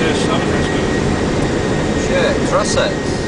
Cheshire, South Russet. Yeah, Russet.